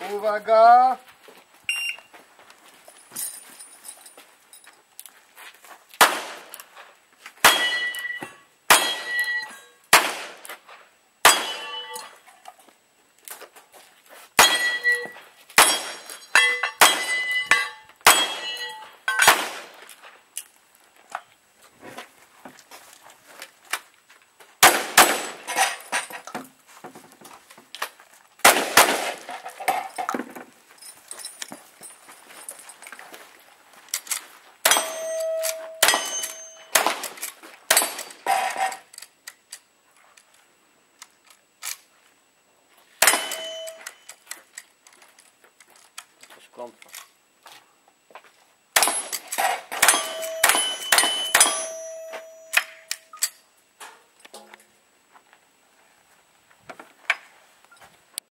Devagar. Je comprends.